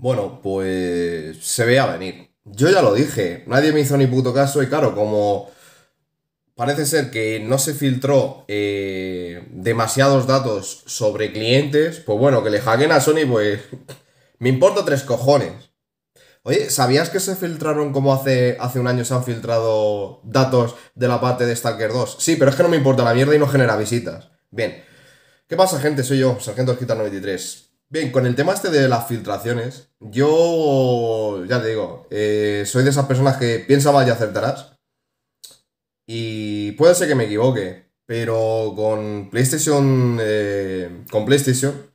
Bueno, pues se veía venir. Yo ya lo dije, nadie me hizo ni puto caso y claro, como parece ser que no se filtró eh, demasiados datos sobre clientes, pues bueno, que le hackeen a Sony, pues me importa tres cojones. Oye, ¿sabías que se filtraron como hace, hace un año se han filtrado datos de la parte de Stalker 2? Sí, pero es que no me importa la mierda y no genera visitas. Bien. ¿Qué pasa, gente? Soy yo, Sargento Esquita 93. Bien, con el tema este de las filtraciones, yo ya te digo, eh, soy de esas personas que piensa mal y acertarás. Y puede ser que me equivoque, pero con PlayStation, eh, con PlayStation,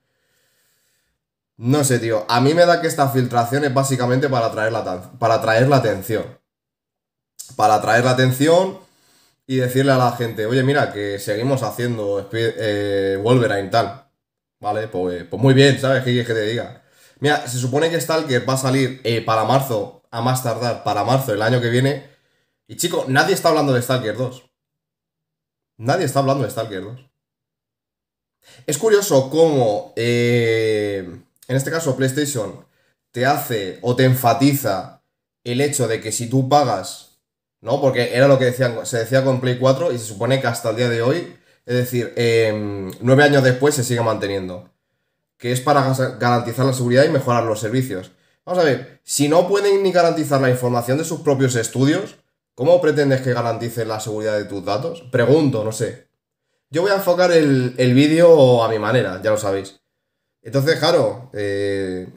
no sé, tío. A mí me da que esta filtración es básicamente para atraer la, para atraer la atención. Para atraer la atención y decirle a la gente, oye, mira, que seguimos haciendo eh, Wolverine tal. Vale, pues, pues, muy bien, ¿sabes? ¿Qué quieres que te diga? Mira, se supone que Stalker va a salir eh, para marzo, a más tardar, para marzo el año que viene. Y chico, nadie está hablando de Stalker 2. Nadie está hablando de Stalker 2. Es curioso cómo eh, en este caso PlayStation, te hace o te enfatiza el hecho de que si tú pagas, ¿no? Porque era lo que se decía con Play 4 y se supone que hasta el día de hoy, es decir, em, nueve años después se sigue manteniendo. Que es para garantizar la seguridad y mejorar los servicios. Vamos a ver, si no pueden ni garantizar la información de sus propios estudios, ¿cómo pretendes que garanticen la seguridad de tus datos? Pregunto, no sé. Yo voy a enfocar el, el vídeo a mi manera, ya lo sabéis. Entonces, claro, eh,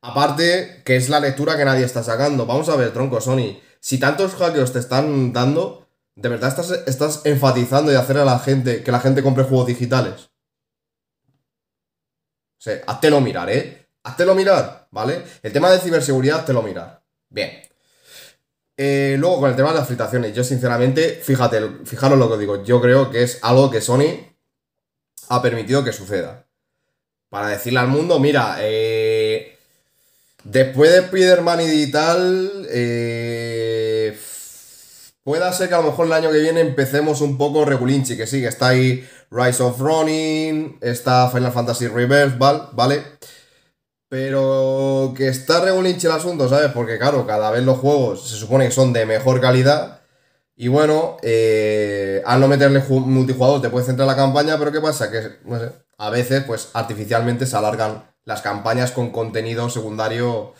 aparte que es la lectura que nadie está sacando. Vamos a ver, tronco, Sony. Si tantos hackeos te están dando, ¿de verdad estás, estás enfatizando y hacer a la gente que la gente compre juegos digitales? O sea, háztelo mirar, ¿eh? Háztelo mirar, ¿vale? El tema de ciberseguridad, háztelo mirar. Bien. Eh, luego, con el tema de las filtraciones, yo sinceramente, fíjate, fijaros lo que digo, yo creo que es algo que Sony ha permitido que suceda para decirle al mundo, mira, eh, después de Spider-Man y tal, eh, pueda ser que a lo mejor el año que viene empecemos un poco regulinchi, que sí, que está ahí Rise of Ronin, está Final Fantasy Rebirth, ¿vale? Pero que está regulinchi el asunto, ¿sabes? Porque claro, cada vez los juegos se supone que son de mejor calidad. Y bueno, eh, al no meterle multijugador te puedes centrar en la campaña, pero ¿qué pasa? Que, a veces, pues artificialmente se alargan las campañas con contenido secundario,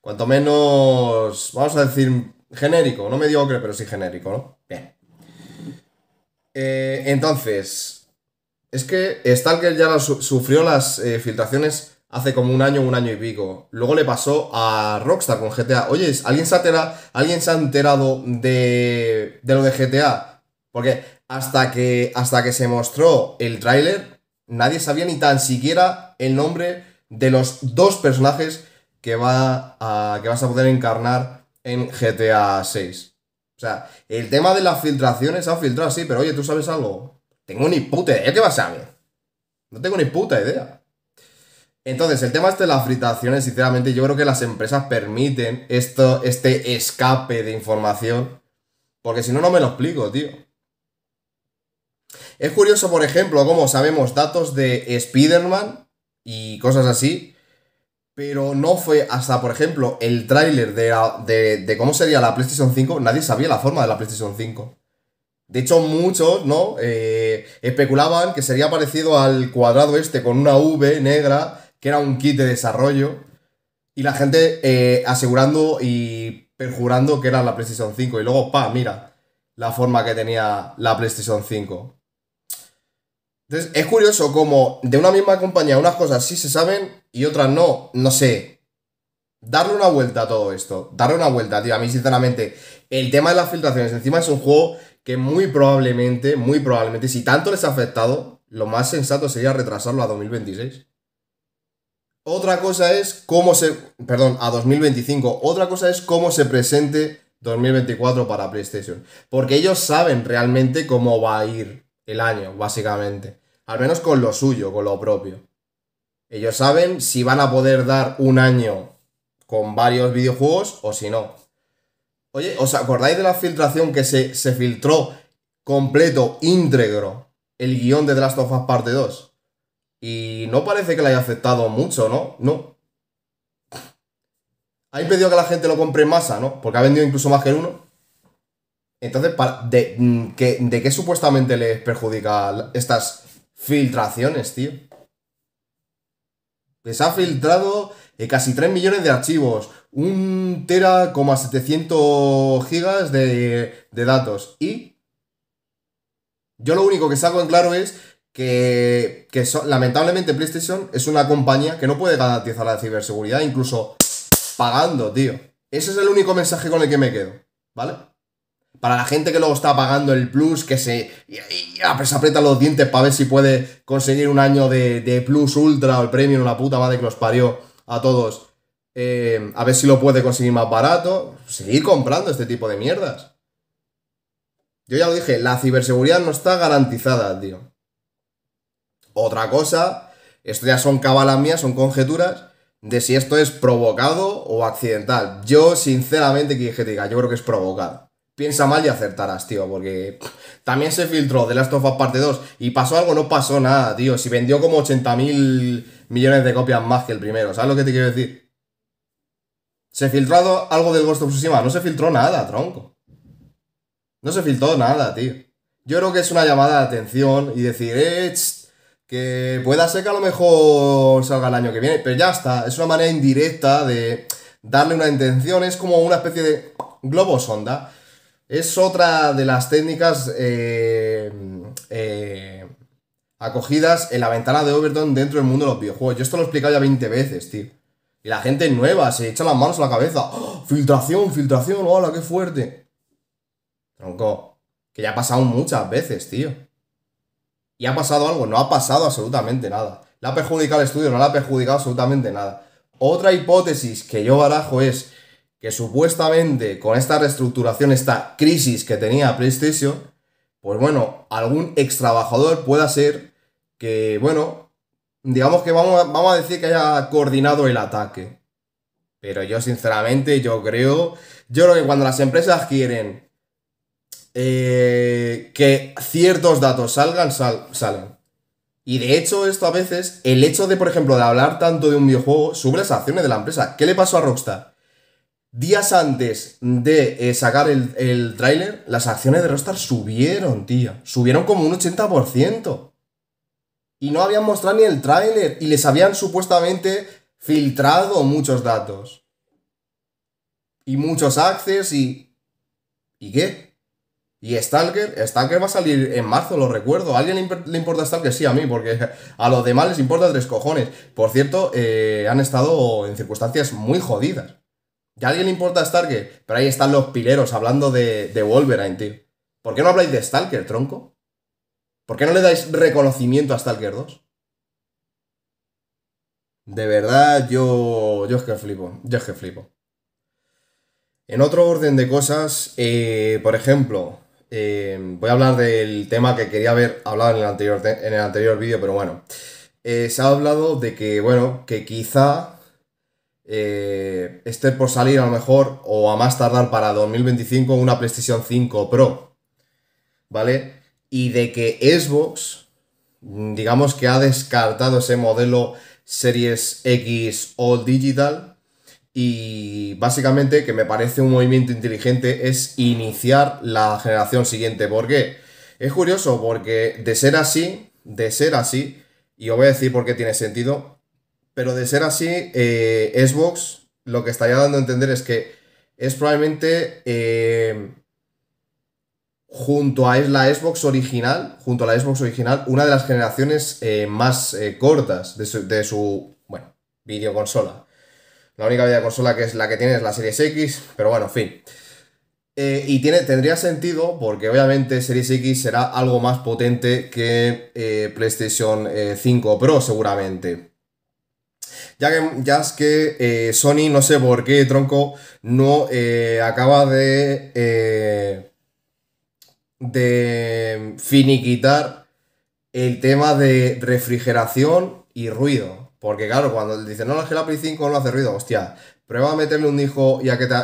cuanto menos, vamos a decir, genérico, no mediocre, pero sí genérico, ¿no? Bien. Eh, entonces, es que Stalker ya sufrió las eh, filtraciones hace como un año, un año y pico. Luego le pasó a Rockstar con GTA. Oye, ¿alguien se ha, ¿alguien se ha enterado de, de lo de GTA? Porque hasta que, hasta que se mostró el tráiler, nadie sabía ni tan siquiera el nombre de los dos personajes que, va a, que vas a poder encarnar en GTA 6. O sea, el tema de las filtraciones ha filtrado, sí, pero oye, ¿tú sabes algo? Tengo ni puta idea. ¿Qué vas a saber? No tengo ni puta idea. Entonces, el tema este de las filtraciones, sinceramente, yo creo que las empresas permiten esto, este escape de información. Porque si no, no me lo explico, tío. Es curioso, por ejemplo, cómo sabemos datos de Spider-Man y cosas así, pero no fue hasta, por ejemplo, el tráiler de, cómo sería la PlayStation 5, nadie sabía la forma de la PlayStation 5. De hecho, muchos, ¿no? Eh, especulaban que sería parecido al cuadrado este con una V negra, que era un kit de desarrollo, y la gente eh, asegurando y perjurando que era la PlayStation 5. Y luego, pa, mira la forma que tenía la PlayStation 5. Entonces, es curioso como de una misma compañía unas cosas sí se saben y otras no. No sé. Darle una vuelta a todo esto. Darle una vuelta, tío. A mí, sinceramente, el tema de las filtraciones encima es un juego que muy probablemente, muy probablemente, si tanto les ha afectado, lo más sensato sería retrasarlo a 2026. Otra cosa es cómo se. Perdón, a 2025. Otra cosa es cómo se presente 2024 para PlayStation. Porque ellos saben realmente cómo va a ir el año, básicamente. Al menos con lo suyo, con lo propio. Ellos saben si van a poder dar un año con varios videojuegos o si no. Oye, ¿os acordáis de la filtración que se, se filtró completo, íntegro, el guion de The Last of Us Parte 2? Y no parece que le haya afectado mucho, ¿no? No. ha impedido que la gente lo compre en masa, ¿no? Porque ha vendido incluso más que uno. Entonces, ¿de, mm, qué, ¿de qué supuestamente les perjudica estas filtraciones, tío? Les ha filtrado eh, casi 3 millones de archivos, un tera, 700 gigas de, de datos. Y yo lo único que saco en claro es que, lamentablemente PlayStation es una compañía que no puede garantizar la ciberseguridad, incluso pagando, tío. Ese es el único mensaje con el que me quedo, ¿vale? Para la gente que luego está pagando el plus, que se, se aprieta los dientes para ver si puede conseguir un año de, plus ultra o el premium, la puta madre que los parió a todos. Eh, a ver si lo puede conseguir más barato. Seguir comprando este tipo de mierdas. Yo ya lo dije, la ciberseguridad no está garantizada, tío. Otra cosa, esto ya son cabalas mías, son conjeturas de si esto es provocado o accidental. Yo, sinceramente, que diga, yo creo que es provocado. Piensa mal y acertarás, tío, porque también se filtró de Last of Us Parte 2 y pasó algo, no pasó nada, tío. Si vendió como 80 mil millones de copias más que el primero, ¿sabes lo que te quiero decir? ¿Se filtró algo del Ghost of Tsushima? No se filtró nada, tronco. No se filtró nada, tío. Yo creo que es una llamada de atención y decir, eh, que pueda ser que a lo mejor salga el año que viene, pero ya está, es una manera indirecta de darle una intención, es como una especie de globo sonda. Es otra de las técnicas eh, eh, acogidas en la ventana de Overton dentro del mundo de los videojuegos. Yo esto lo he explicado ya 20 veces, tío. Y la gente nueva se echa las manos a la cabeza. ¡Oh! Filtración, filtración, hola, qué fuerte. Tronco, que ya ha pasado muchas veces, tío. ¿Y ha pasado algo? No ha pasado absolutamente nada. ¿Le ha perjudicado el estudio? No le ha perjudicado absolutamente nada. Otra hipótesis que yo barajo es que supuestamente con esta reestructuración, esta crisis que tenía PlayStation, pues bueno, algún ex trabajador pueda ser que, bueno, digamos que vamos a, vamos a decir que haya coordinado el ataque. Pero yo sinceramente, yo creo, yo creo que cuando las empresas quieren eh, que ciertos datos salgan, salen. Y de hecho, esto a veces, el hecho de, por ejemplo, de hablar tanto de un videojuego, sube las acciones de la empresa. ¿Qué le pasó a Rockstar? Días antes de eh, sacar el, el tráiler, las acciones de Rockstar subieron, tío. Subieron como un 80%. Y no habían mostrado ni el tráiler. Y les habían supuestamente filtrado muchos datos. Y muchos access y... ¿Y qué? Y Stalker, Stalker va a salir en marzo, lo recuerdo. ¿A alguien le, importa Stalker? Sí, a mí, porque a los demás les importa tres cojones. Por cierto, eh, han estado en circunstancias muy jodidas. ¿Ya a alguien le importa Stalker? Pero ahí están los pileros hablando de, de Wolverine, tío. ¿Por qué no habláis de Stalker, tronco? ¿Por qué no le dais reconocimiento a Stalker 2? De verdad, yo. Yo es que flipo. Yo es que flipo. En otro orden de cosas, eh, por ejemplo, eh, voy a hablar del tema que quería haber hablado en el anterior, anterior vídeo, pero bueno. Eh, se ha hablado de que, bueno, que quizá eh, por salir a lo mejor o a más tardar para 2025 una PlayStation 5 Pro. ¿Vale? Y de que Xbox, digamos que ha descartado ese modelo Series X All Digital y básicamente, que me parece un movimiento inteligente, es iniciar la generación siguiente. ¿Por qué? Es curioso porque de ser así, de ser así, y os voy a decir por qué tiene sentido, pero de ser así, eh, Xbox lo que estaría dando a entender es que es probablemente eh, junto a la Xbox original, junto a la Xbox original, una de las generaciones eh, más cortas de su, bueno, videoconsola. La única de consola que es la que tiene es la Series X, pero bueno, en fin. Y tiene, tendría sentido porque obviamente Series X será algo más potente que PlayStation 5 eh, Pro seguramente. Ya que, ya es que Sony, no sé por qué, tronco, no acaba de, de finiquitar el tema de refrigeración y ruido. Porque claro, cuando dice, no, es que la Play 5 no hace ruido, hostia, prueba a meterle un hijo y a, que te,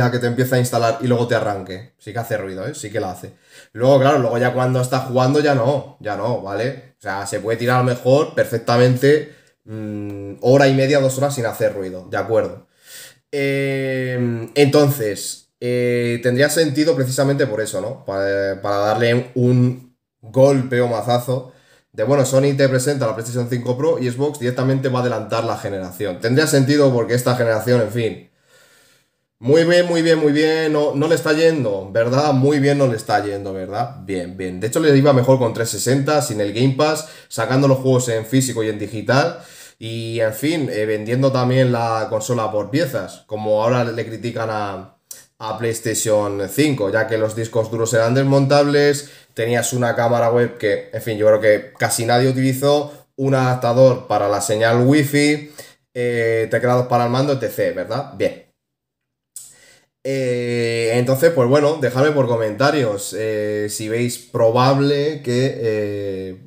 a que te empiece a instalar y luego te arranque. Sí que hace ruido, ¿eh? Sí que lo hace. Luego, claro, luego ya cuando está jugando ya no, ya no, ¿vale? O sea, se puede tirar mejor perfectamente mm, hora y media, dos horas sin hacer ruido, de acuerdo. Eh, entonces, eh, tendría sentido precisamente por eso, ¿no? Para, para, darle un golpe o mazazo de, bueno, Sony te presenta la PlayStation 5 Pro y Xbox directamente va a adelantar la generación. Tendría sentido porque esta generación, en fin, muy bien, muy bien, muy bien. No, no le está yendo, ¿verdad? Muy bien no le está yendo, ¿verdad? Bien, bien. De hecho, le iba mejor con 360, sin el Game Pass, sacando los juegos en físico y en digital. Y, en fin, eh, vendiendo también la consola por piezas. Como ahora le critican a, a PlayStation 5, ya que los discos duros eran desmontables, tenías una cámara web que, en fin, yo creo que casi nadie utilizó, un adaptador para la señal Wi-Fi, eh, teclados para el mando, etc., ¿verdad? Bien. Eh, entonces, pues bueno, dejadme por comentarios eh, si veis probable que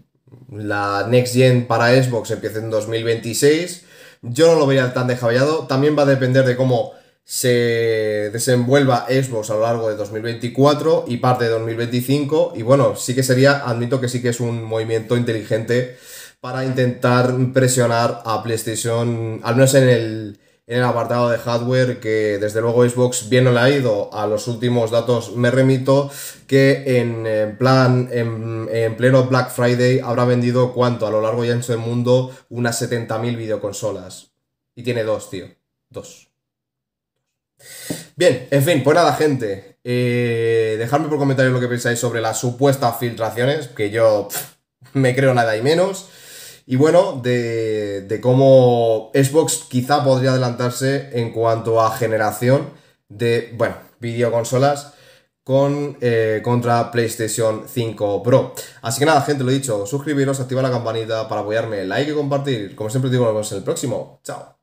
la Next Gen para Xbox empiece en 2026. Yo no lo vería tan descabellado. También va a depender de cómo se desenvuelva Xbox a lo largo de 2024 y parte de 2025. Y bueno, sí que sería, admito que sí que es un movimiento inteligente para intentar presionar a PlayStation, al menos en el en el apartado de hardware que desde luego Xbox bien no le ha ido. A los últimos datos me remito que en, plan, en, pleno Black Friday habrá vendido cuánto a lo largo y ancho del mundo unas 70.000 videoconsolas. Y tiene dos, tío. Dos. Bien, en fin, pues nada, gente. Eh, dejadme por comentarios lo que pensáis sobre las supuestas filtraciones, que yo me creo nada y menos. Y bueno, de, cómo Xbox quizá podría adelantarse en cuanto a generación de, bueno, videoconsolas con, eh, contra PlayStation 5 Pro. Así que nada, gente, lo dicho, suscribiros, activar la campanita para apoyarme, like y compartir. Como siempre digo, nos vemos en el próximo. Chao.